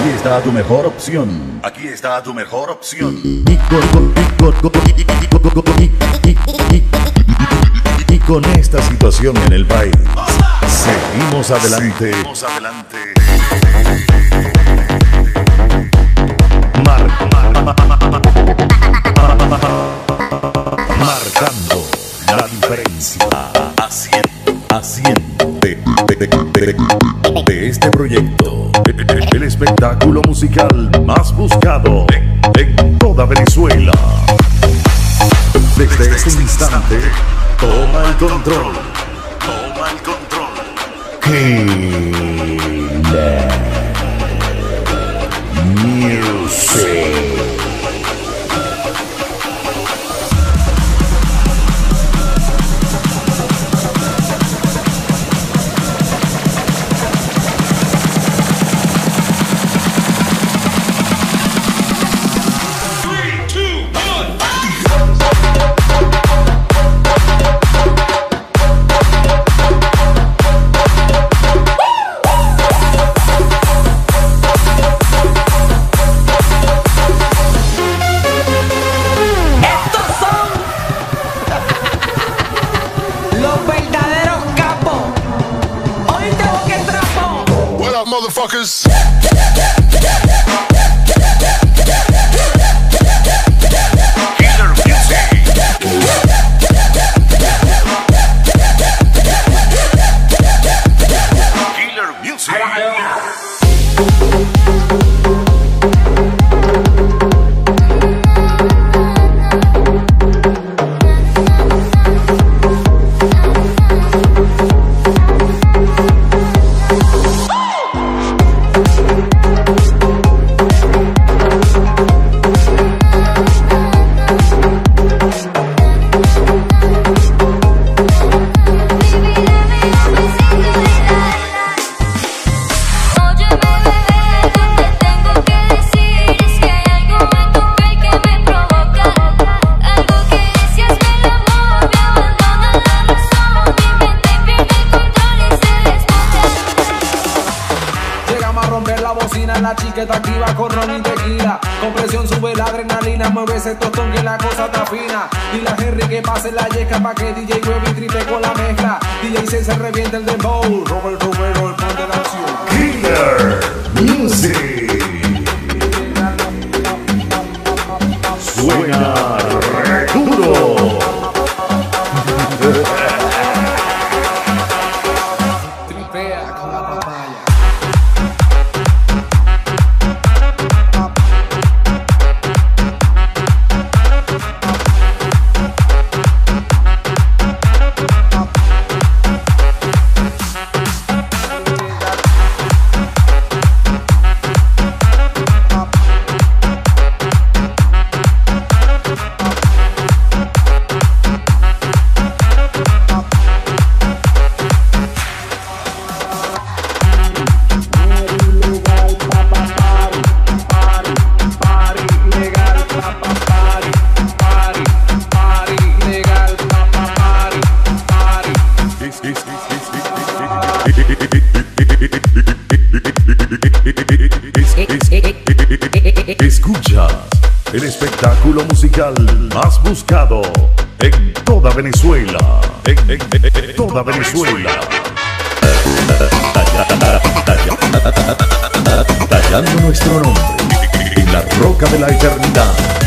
Aquí está tu mejor opción. Aquí está tu mejor opción. Y con esta situación en el país, seguimos adelante. Seguimos adelante. marcando la diferencia. Haciendo, haciendo de, de, este proyecto espectáculo musical más buscado en toda Venezuela. Desde este instante, toma el control. Toma el control. Music. up, motherfuckers. Chiqueta activa con ron y tequila. Con sube la adrenalina, mueve ese tostón que la cosa está fina. Y la Henry que pase la yesca pa' que DJ mueve y tripe con la mezcla. DJ se se revienta el dembow. Robert Romero, el pan de la acción. Killer Music. El espectáculo musical más buscado en toda Venezuela. En, toda Venezuela. Tallando nuestro nombre en la roca de la eternidad.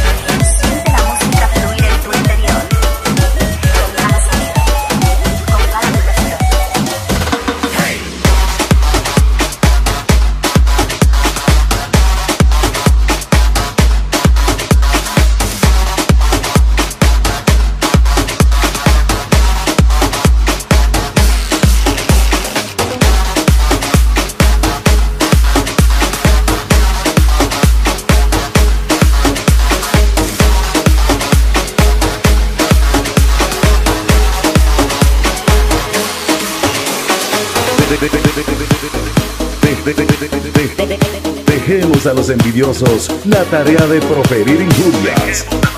Dejemos a los envidiosos la tarea de proferir injurias.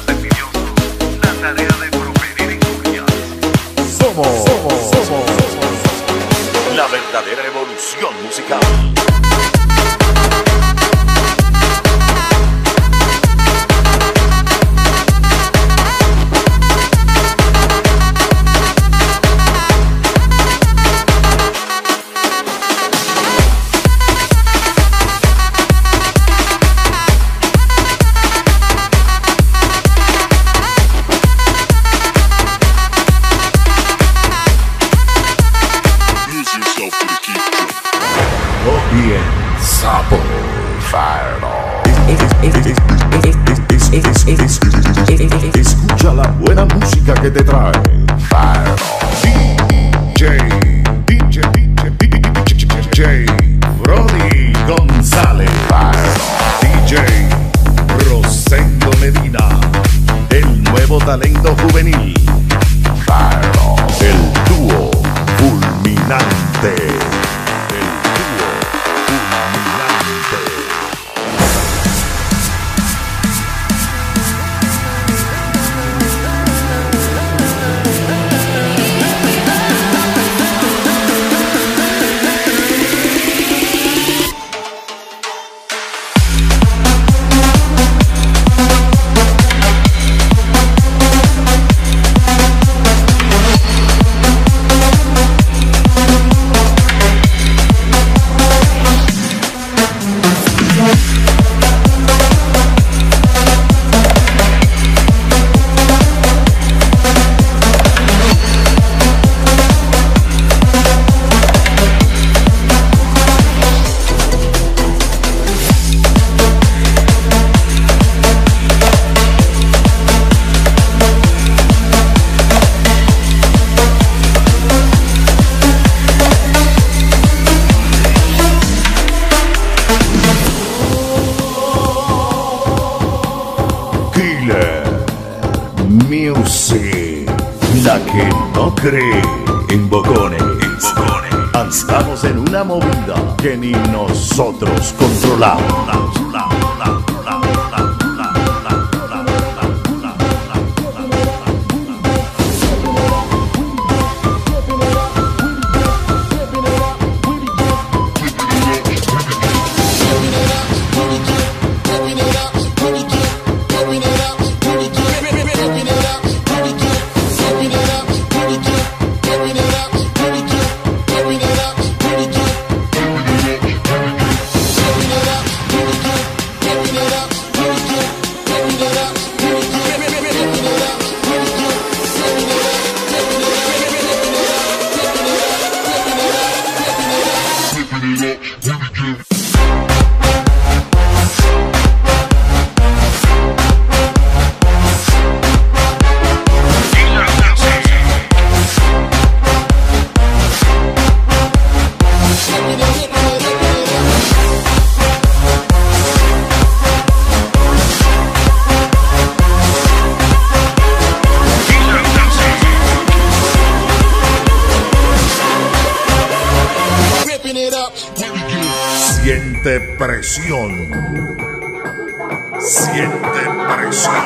Cree en bocones. Estamos en una movida que ni nosotros controlamos. Siente presión. Siente presión.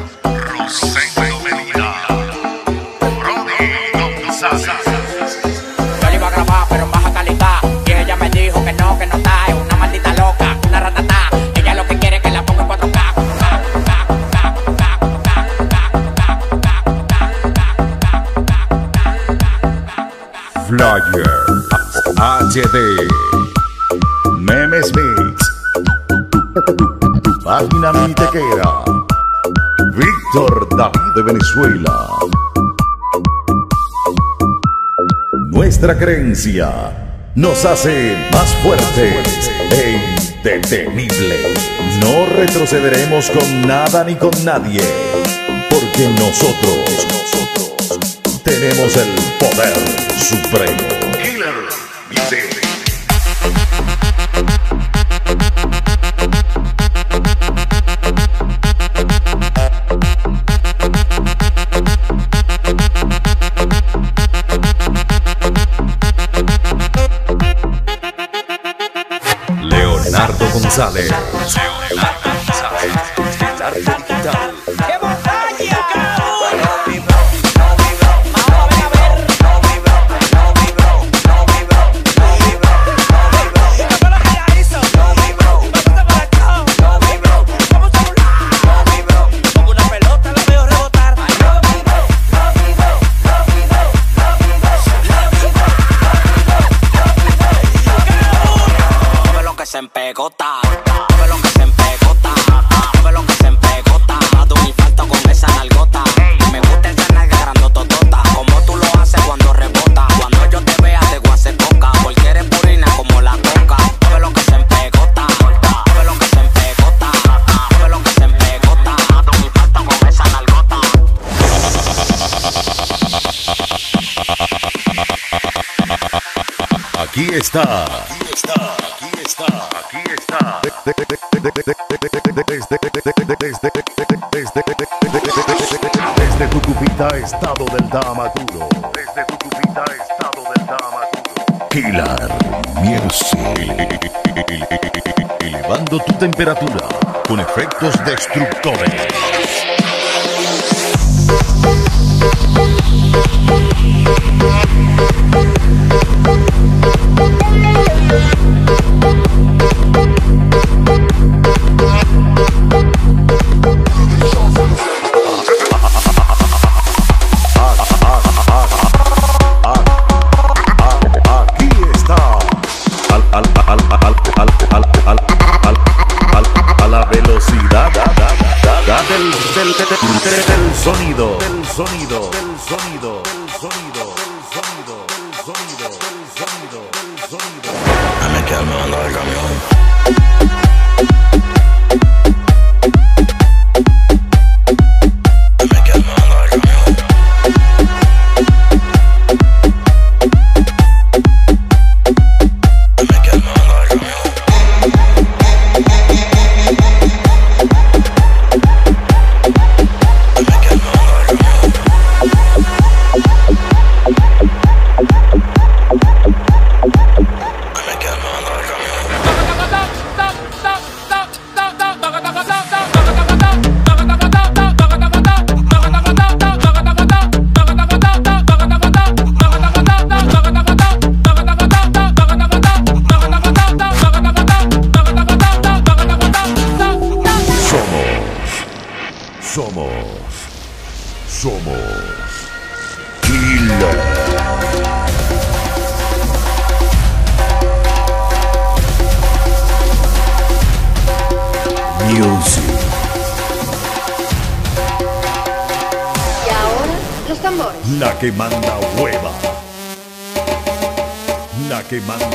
HD. Memes Mix. Página mitequera. Víctor David de Venezuela. Nuestra creencia nos hace más fuertes e indetenibles. No retrocederemos con nada ni con nadie, porque nosotros, nosotros tenemos el poder supremo. Killer. Leonardo González. Está. Aquí está. Aquí está. Aquí está. Desde Tucupita, estado del Damaturo. Desde Tucupita, estado del Damaturo. Killer Music. Elevando tu temperatura con efectos destructores. Del sonido. Del sonido. Del sonido. Del sonido. Del sonido. Del sonido. Del sonido. Que manda hueva. La que manda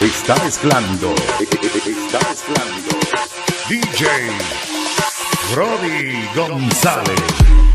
Está mezclando. Está mezclando. DJ Brody González.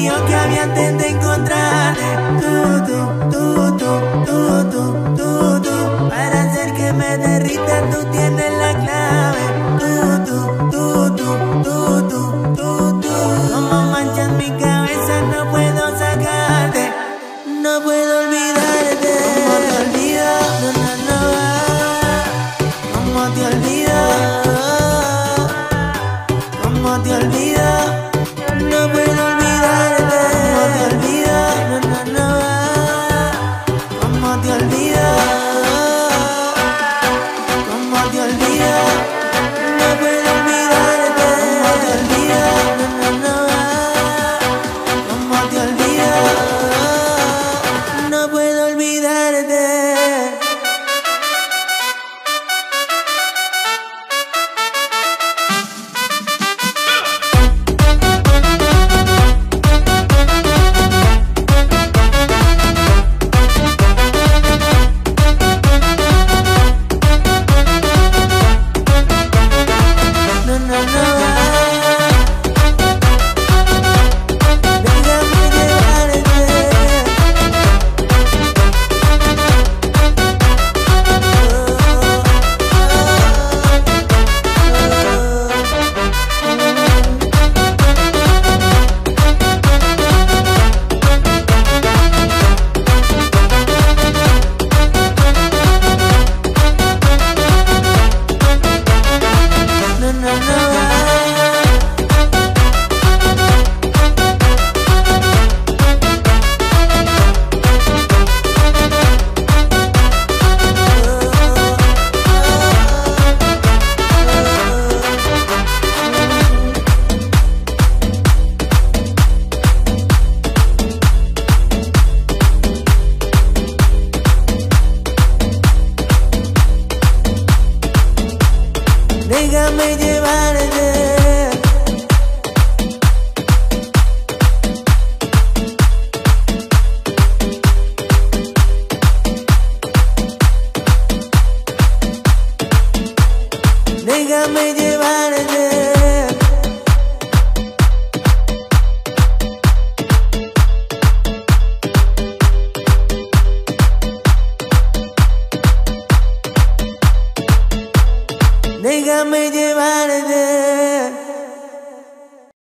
Que había antes de encontrarte. Tú, tú, tú, tú, tú, tú, tú, tú. Para hacer que me derrita, tú tienes la clave. Tú, tú, tú, tú, tú, tú, tú, tú. Como manchas mi cabeza, no puedo sacarte. No puedo olvidarte. ¿Cómo te olvido? ¿Cómo te olvido? ¿Cómo te olvido? No puedo